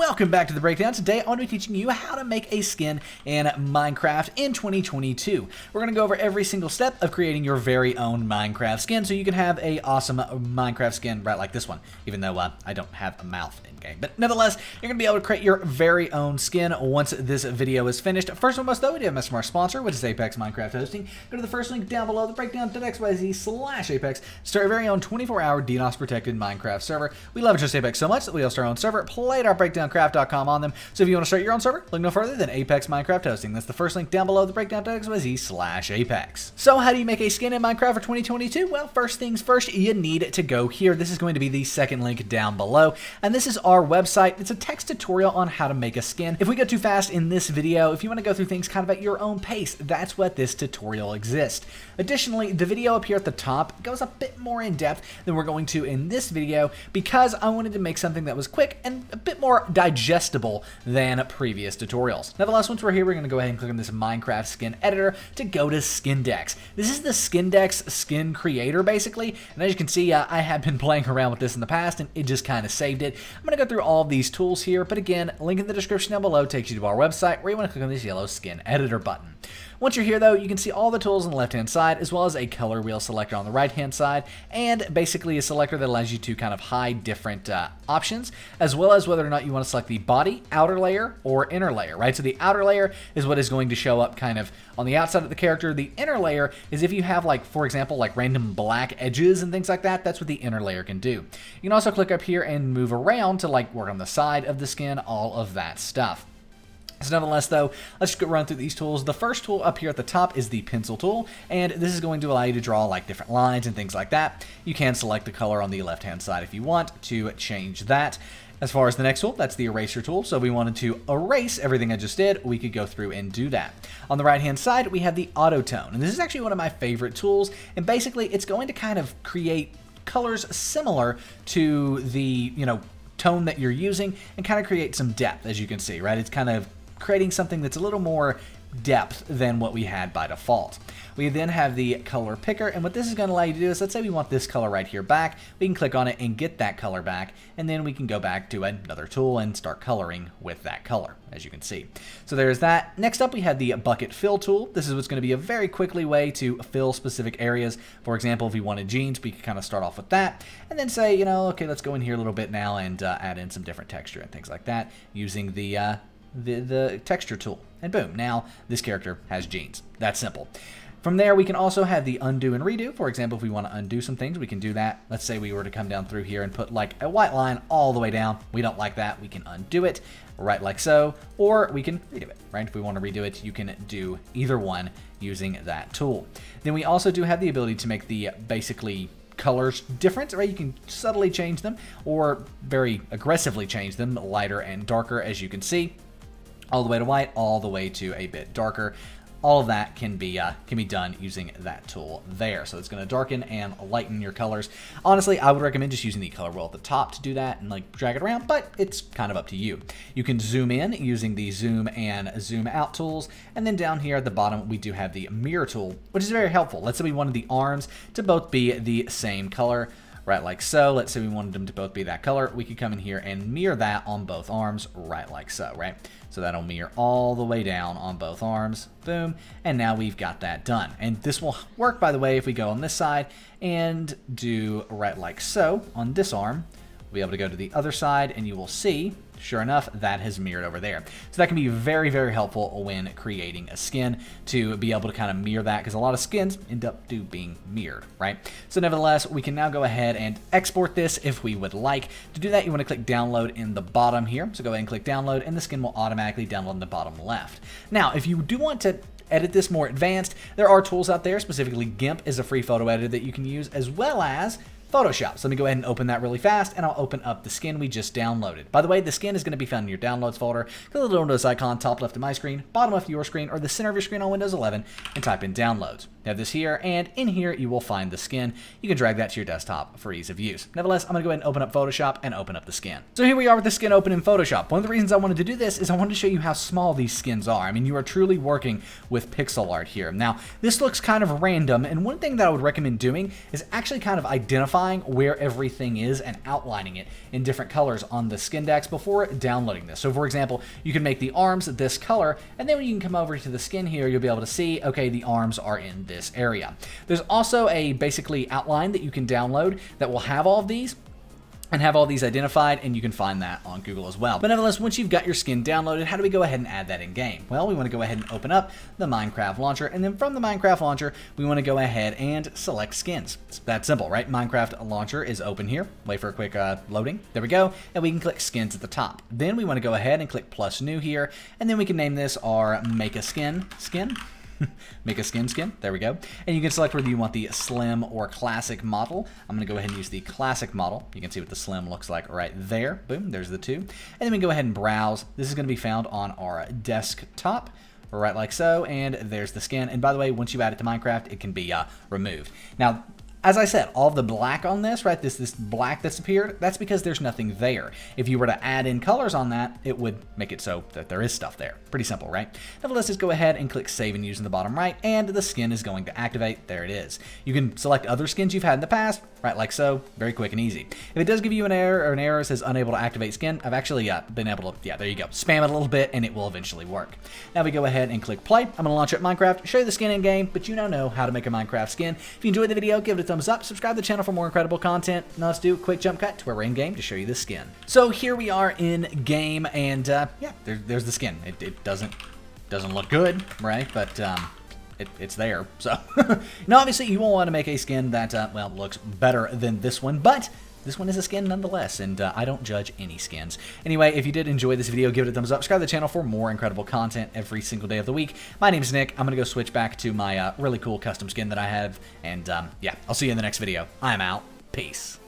welcome back to the breakdown. Today I want to be teaching you how to make a skin in Minecraft in 2022. We're going to go over every single step of creating your very own Minecraft skin so you can have a awesome Minecraft skin right like this one, even though uh, I don't have a mouth in game. But nevertheless, you're going to be able to create your very own skin once this video is finished. First and foremost though, we do have a sponsor, which is Apex Minecraft Hosting. Go to the first link down below, the breakdown.xyz slash Apex, start your very own 24-hour DDoS protected Minecraft server. We love just Apex so much that we host our own server, played our breakdowncraft.com on them. So if you want to start your own server, look no further than Apex Minecraft Hosting. That's the first link down below, the breakdown.xyz slash Apex. So how do you make a skin in Minecraft for 2022? Well, first things first, you need to go here. This is going to be the second link down below. And this is our website. It's a text tutorial on how to make a skin. If we go too fast in this video, if you want to go through things kind of at your own pace, that's what this tutorial exists. Additionally, the video up here at the top goes a bit more in depth than we're going to in this video because I wanted to make something that was quick and a bit more digestible than previous tutorials. Nevertheless, once we're here, we're going to go ahead and click on this Minecraft skin editor to go to Skindex. This is the Skindex skin creator, basically, and as you can see, uh, I have been playing around with this in the past, and it just kind of saved it. I'm going to go through all of these tools here, but again, link in the description down below takes you to our website where you want to click on this yellow skin editor button. Once you're here though, you can see all the tools on the left hand side as well as a color wheel selector on the right hand side and basically a selector that allows you to kind of hide different uh, options as well as whether or not you want to select the body, outer layer, or inner layer, right? So the outer layer is what is going to show up kind of on the outside of the character. The inner layer is if you have like, for example, like random black edges and things like that, that's what the inner layer can do. You can also click up here and move around to like work on the side of the skin, all of that stuff. So nonetheless though, let's just run through these tools. The first tool up here at the top is the pencil tool, and this is going to allow you to draw like different lines and things like that. You can select the color on the left hand side if you want to change that. As far as the next tool, that's the eraser tool. So if we wanted to erase everything I just did, we could go through and do that. On the right hand side, we have the auto tone, and this is actually one of my favorite tools, and basically it's going to kind of create colors similar to the, you know, tone that you're using and kind of create some depth as you can see, right? It's kind of creating something that's a little more depth than what we had by default. We then have the color picker, and what this is going to allow you to do is, let's say we want this color right here back, we can click on it and get that color back, and then we can go back to another tool and start coloring with that color, as you can see. So there's that. Next up, we have the bucket fill tool. This is what's going to be a very quickly way to fill specific areas. For example, if we wanted jeans, we could kind of start off with that, and then say, you know, okay, let's go in here a little bit now and uh, add in some different texture and things like that using the uh, the, the texture tool. And boom, now this character has jeans. That's simple. From there, we can also have the undo and redo. For example, if we want to undo some things, we can do that. Let's say we were to come down through here and put like a white line all the way down. We don't like that. We can undo it right like so, or we can redo it, right? If we want to redo it, you can do either one using that tool. Then we also do have the ability to make the basically colors different, right? You can subtly change them or very aggressively change them, lighter and darker as you can see all the way to white, all the way to a bit darker. All of that can be uh, can be done using that tool there. So it's going to darken and lighten your colors. Honestly, I would recommend just using the color wheel at the top to do that and like drag it around, but it's kind of up to you. You can zoom in using the zoom and zoom out tools. And then down here at the bottom, we do have the mirror tool, which is very helpful. Let's say we wanted the arms to both be the same color right like so. Let's say we wanted them to both be that color. We could come in here and mirror that on both arms, right like so, right? So that'll mirror all the way down on both arms. Boom. And now we've got that done. And this will work, by the way, if we go on this side and do right like so on this arm. We'll be able to go to the other side and you will see Sure enough, that has mirrored over there. So that can be very, very helpful when creating a skin to be able to kind of mirror that because a lot of skins end up do being mirrored, right? So nevertheless, we can now go ahead and export this if we would like. To do that, you want to click download in the bottom here. So go ahead and click download and the skin will automatically download in the bottom left. Now, if you do want to edit this more advanced, there are tools out there, specifically GIMP is a free photo editor that you can use, as well as Photoshop. So let me go ahead and open that really fast, and I'll open up the skin we just downloaded. By the way, the skin is going to be found in your downloads folder. Click the little Windows icon top left of my screen, bottom left of your screen, or the center of your screen on Windows 11, and type in downloads. Have this here, and in here you will find the skin. You can drag that to your desktop for ease of use. Nevertheless, I'm to go ahead and open up Photoshop and open up the skin. So here we are with the skin open in Photoshop. One of the reasons I wanted to do this is I wanted to show you how small these skins are. I mean, you are truly working with pixel art here. Now, this looks kind of random, and one thing that I would recommend doing is actually kind of identifying where everything is and outlining it in different colors on the Skindex before downloading this. So for example, you can make the arms this color, and then when you can come over to the skin here, you'll be able to see, okay, the arms are in this area. There's also a basically outline that you can download that will have all of these and have all these identified, and you can find that on Google as well. But nevertheless, once you've got your skin downloaded, how do we go ahead and add that in game? Well, we want to go ahead and open up the Minecraft launcher, and then from the Minecraft launcher, we want to go ahead and select skins. It's that simple, right? Minecraft launcher is open here. Wait for a quick uh, loading. There we go, and we can click skins at the top. Then we want to go ahead and click plus new here, and then we can name this our make a skin skin. make a skin skin. There we go. And you can select whether you want the slim or classic model. I'm going to go ahead and use the classic model. You can see what the slim looks like right there. Boom, there's the two. And then we go ahead and browse. This is going to be found on our desktop right like so, and there's the skin. And by the way, once you add it to Minecraft, it can be uh, removed. Now, as I said, all the black on this, right, this this black that's appeared, that's because there's nothing there. If you were to add in colors on that, it would make it so that there is stuff there. Pretty simple, right? Now let's just go ahead and click Save and Use in the bottom right, and the skin is going to activate. There it is. You can select other skins you've had in the past, right, like so. Very quick and easy. If it does give you an error or an error says unable to activate skin, I've actually uh, been able to, yeah, there you go. Spam it a little bit, and it will eventually work. Now we go ahead and click Play. I'm going to launch up Minecraft, show you the skin in game, but you now know how to make a Minecraft skin. If you enjoyed the video, give it a thumbs up, subscribe to the channel for more incredible content. Now let's do a quick jump cut to we're in game to show you the skin. So here we are in game, and uh, yeah, there, there's the skin. It, it, doesn't doesn't look good, right? But um, it, it's there. So now, obviously, you will want to make a skin that uh, well looks better than this one, but this one is a skin nonetheless, and uh, I don't judge any skins. Anyway, if you did enjoy this video, give it a thumbs up, subscribe to the channel for more incredible content every single day of the week. My name is Nick. I'm going to go switch back to my uh, really cool custom skin that I have, and um, yeah, I'll see you in the next video. I'm out. Peace.